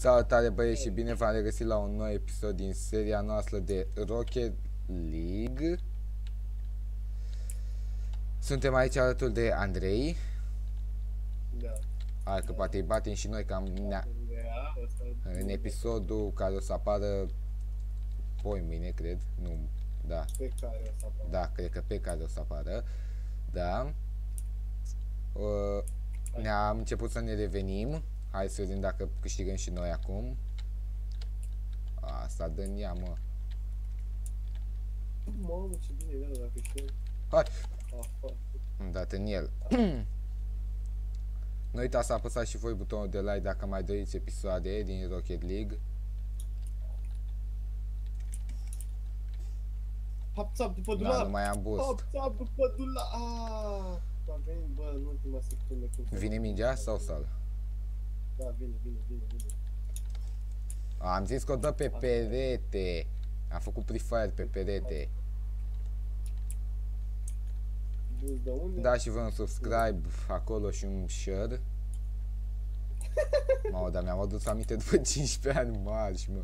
Salutare băieți și bine v-am regăsit la un nou episod din seria noastră de Rocket League. Suntem aici alături de Andrei. Da. Hai că poate îi batem și noi cam nea- Da, ăsta în episodul care o să apară poi mâine, cred. Nu, da. pe care o să apară. Da, cred că pe care o să apară. Da. Uh, ne-am început să ne revenim. Hai să vedem dacă câștigăm și noi acum. Asta dă în ea, mă. Mamă, ce bine e, da, dacă știu. Hai, Ah, fuck. am dat în el. nu uitați să apăsați și voi butonul de like dacă mai doriți episoade din Rocket League. Hop, țap, după Da, nu dulap! mai am boost. Hop, țap, după dulap! Ah! A venit, bă, în ultima secundă. cum să- Vine mingea sau sal? Da, vine, vine, vine, vine. Am zis că o dă pe perete. Am făcut prefire pe perete. Bus de unde? Da și vă un subscribe acolo și un share. Mamă, dar mi-am adus aminte după 15 ani mari, mă.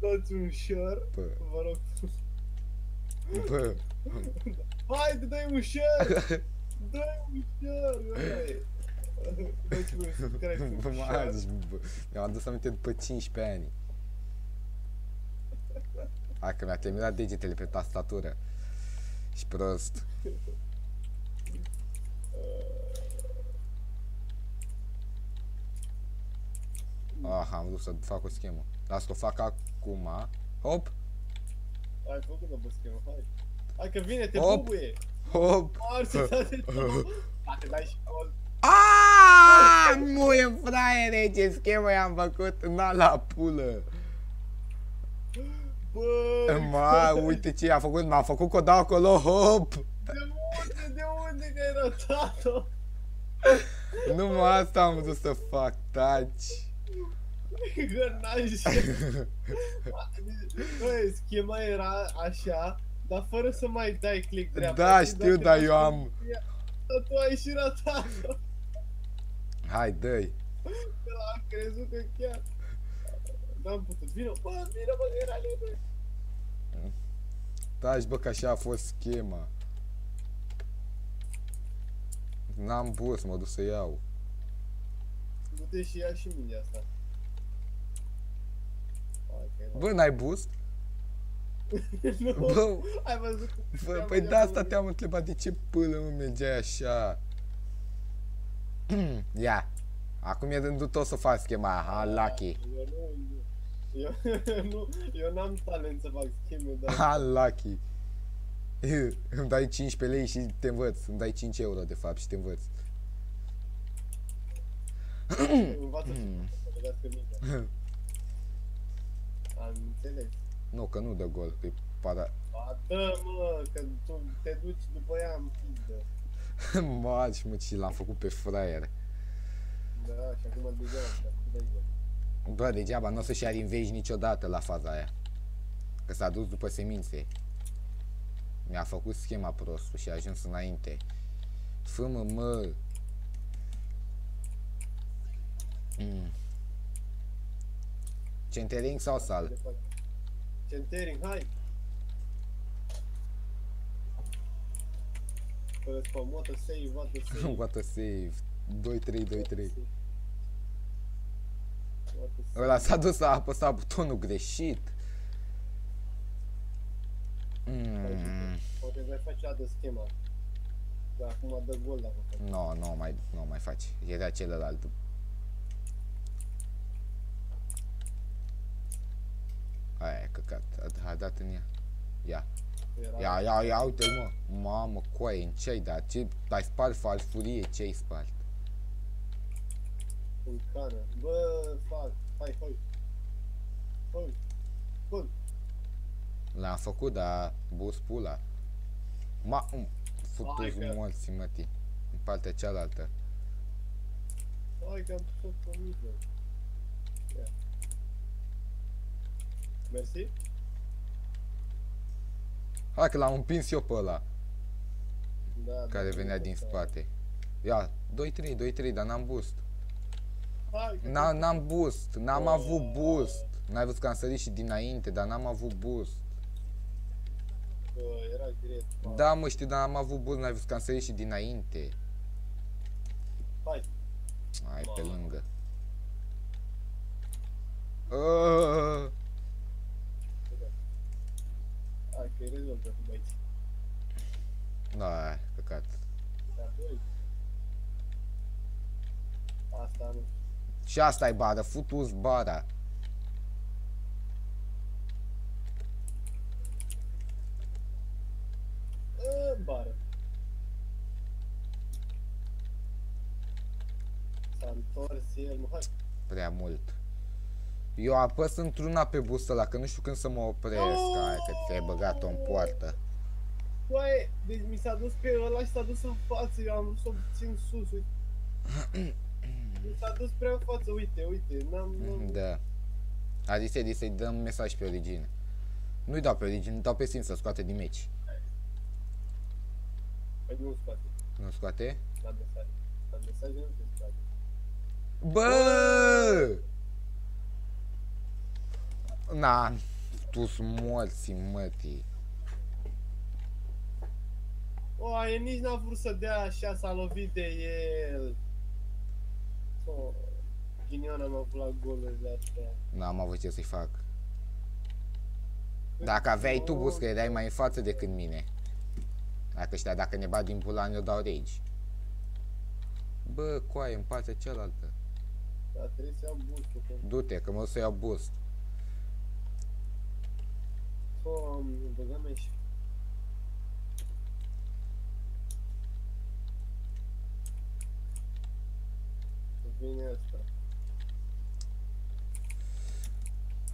Dați un share, Bă, vă rog. bă, Haide, dai un share! Dai un share, băi! Dați un subscribe și bă, un share. mari, bă. Mi-am adus aminte după 15 ani. Hai că mi-a terminat degetele pe tastatură. Și prost. Ah, am vrut să fac o schemă. Las că o fac acum. Hop, Hai, făcut-o, bă, schemă, hai. Hai că vine, te Hop. bubuie! hop. Arse, date Dacă dai și gol. Aaaa, muie fraiere, ce schemă i-am făcut, na la pulă. Bă, Ma, uite ce a făcut, m-a făcut că o dau acolo, hop. de unde, de unde că ai ratat-o? Numai asta am vrut să fac, taci. Că n-ai Băi, schema era așa, dar fără să mai dai click dreapta. Da, Și știu, dacă dar dai eu am- Dar tu ai și ratat-o. Hai, dă-i. Că am crezut că chiar... N-am putut. Vino, bă, vino, bă, că era liber. Taci, bă, că așa a fost schema. N-am bus, mă duc să iau. Du-te și ia și mingea asta. Hai, că era- Bă, n-ai boost? nu, Bă, ai văzut cum bă, te-am păi băgat de asta în- te-am întrebat de ce până mă mergeai așa. Ia. Acum e rândul tău să faci schema aia, ha, lucky. Eu nu, eu, nu, eu n-am talent să fac scheme, dar Ha, lucky. Îmi dai 15 lei și te învăț. Îmi dai 5 euro, de fapt, și te învăț. învață și să vedească mingea. Am înțeles. Nu, că nu dă gol, că e para... Ba dă, mă, că tu te duci după ea în piză. Maci, mă, și l-am făcut pe fraier. Da, și acum degeaba te-a făcut de aici. Bă, degeaba, nu o să-și arinvegi niciodată la faza aia. Că s-a dus după semințe. Mi-a făcut schema prostul și a ajuns înainte. Fă-mă, mă. Mm. Centering sau sal? Centering, hai! Fără pe moto save, what the save. What a save. 2-3, 2-3. What the save. Ăla s-a dus, a apăsat butonul greșit. Mm. Poate vei face altă schema. Dar acum dă gol dacă faci. Nu, no, nu mai, nu mai faci. Era celălalt. Aia e căcat. A, a dat în ea. Ia. Era Ia, ia, ia, uite mă. Mamă, coaie, în ce ai dat? Ce, ai spart farfurie? Ce ai spart? în cană. Bă, fac. Hai, hai. Hai. Gol. L-am făcut, dar bus pula. Ma, um, Hai futu că- morții, mătii. În partea cealaltă. Hai că am tot pe mijloc. Ia. Mersi. Hai că l-am împins eu pe ăla. Da, care da, venea da, din da. spate. Ia, 2-3, 2-3, dar n-am boost. Hai, că N- N-am boost, n-am avut Oh. boost. N-ai văzut că am sărit și dinainte, dar n-am avut boost. Bă, era gret. bă. Da, mă, știu, dar n-am avut boost, n-ai văzut că am sărit și dinainte. Hai. Hai, pe Mamă. lângă. Aaaa! Hai că-i rezolvă cu băieți. Da, căcat. Dar doi. Asta nu. Și asta e bara, futus bara. Ă, bară. S-a întors el, mă, hai. Prea mult. Eu apăs într-una pe boost ăla, că nu știu când să mă opresc. Hai că ți-ai băgat-o în poartă. Băi, deci mi s-a dus pe ăla și s-a dus în față, eu am vrut să o țin sus, uite. Mi s-a dus prea în față, uite, uite, n-am... n-am- Da. A zis Edi să-i dăm mesaj pe origine. Nu-i dau pe origine, îi dau pe sim să scoate din meci. Păi nu scoate, Nu scoate? la mesaj. La mesaj nu se scoate. Bă! Na, tu morți mătii. O, aia nici n-a vrut să dea așa, s-a lovit de el. O, ghinion am avut la golurile astea. N-am avut ce să-i fac. Dacă aveai tu bus, că erai mai în față decât mine. Dacă ăștia, dacă ne bat din pulan, eu dau rage. Bă, coaie, în partea cealaltă. Dar trebuie să iau boostul, că... Du-te, că mă duc să iau boost. O, îmi băgăm aici. Vine asta.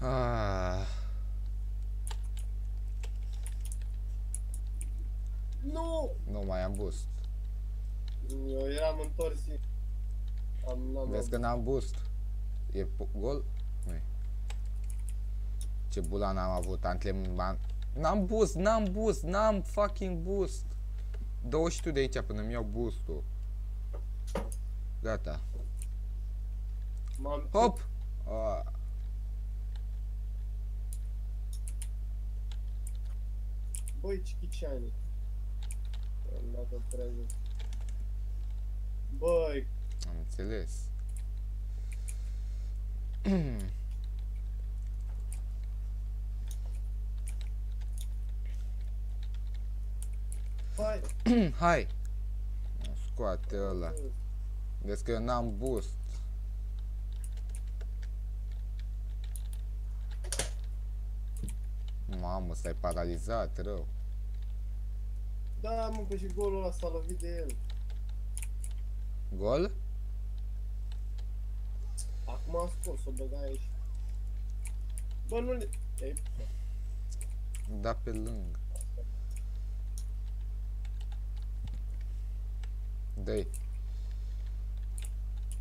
Ah, Nu! nu mai am boost. Eu eram întors și... Am, n-am Vezi că n-am boost. E po- gol? Nu e. Ce bulan am avut, Antlem... am- N-am boost, n-am boost, n-am fucking boost. Dă-o și tu de aici până mi iau boost-ul. Gata. M-am... Hop! Ah, Băi, Chichani. Am dat-o prea jos. Băi, am înțeles. hai! Hai! Scoate ăla. Vezi că eu n-am boost. Mamă, stai paralizat rău. Da, mă, că și golul ăla s-a lovit de el. Gol? Acum am scos, o băga aici. Bă, nu le... Ei, Da pe lângă. Dă-i.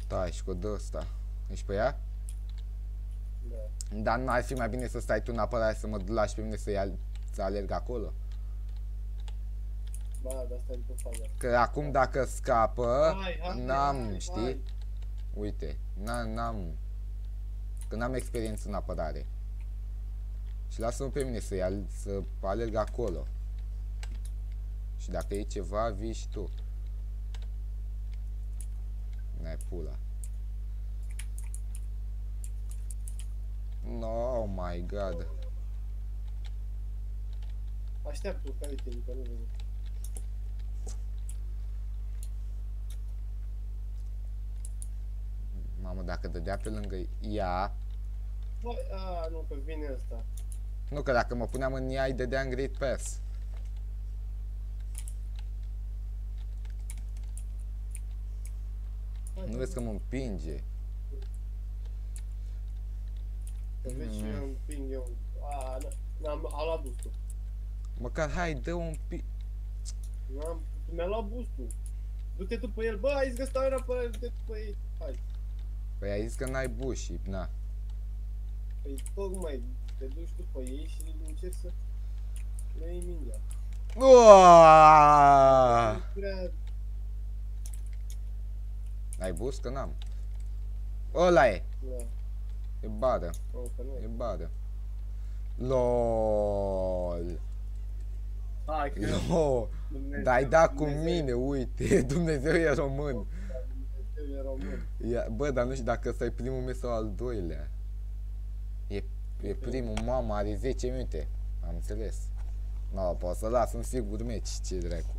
Tai și cu ăsta. Ești pe ea? da. Dar n-ar fi mai bine să stai tu în apărare să mă lași pe mine să, ia, să alerg acolo? Ba, dar asta e după faza. Că acum dacă scapă, Hai, hai, n-am, hai, știi? hai. Uite, n- n-am... Că n-am experiență în apărare. Și lasă-mă pe mine să, ia, să alerg acolo. Și dacă e ceva, vii și tu. N-ai pula. No, oh my god. Așteaptă, că uite, că nu vezi. Mamă, dacă dădea pe lângă ea... Băi, a, nu, că vine ăsta. Nu, că dacă mă puneam în ea, îi dădeam Great Pass. Nu vezi că mă împinge. Că vezi și Mm. eu împing eu. A, n- n-am, a luat boostul. Măcar, hai, dă un pic... N-am, mi-a luat boostul. Du-te tu pe el, bă, ai zis că stau în apărare, du-te tu pe ei. Hai. Păi ai zis că n-ai bush și, na. Păi tocmai te duci tu pe ei și încerci să le iei mingea. Uaaaa! Nu prea... Ai boost? Că n-am. Ăla e. Da. E badă. Oh, că nu E e. badă. LOL. Hai că LOL. Dumnezeu- Dai da cu Dumnezeu- mine, uite. Dumnezeu e român. Dumnezeu e român. Ia, bă, dar nu știu dacă ăsta e primul meu sau al doilea. E, e primul, mama, are 10 minute. Am înțeles. Nu, pot să las un singur meci, ce dracu.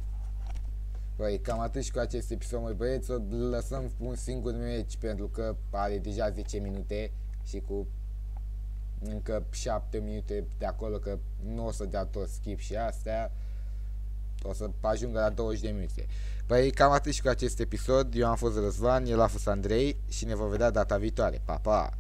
Băi, cam atât și cu acest episod, măi băieți, o lăsăm un singur meci pentru că are deja 10 minute și cu încă 7 minute de acolo că nu o să dea tot skip și astea o să ajungă la 20 de minute. Păi cam atât și cu acest episod. Eu am fost Răzvan, el a fost Andrei și ne vom vedea data viitoare. Pa, pa!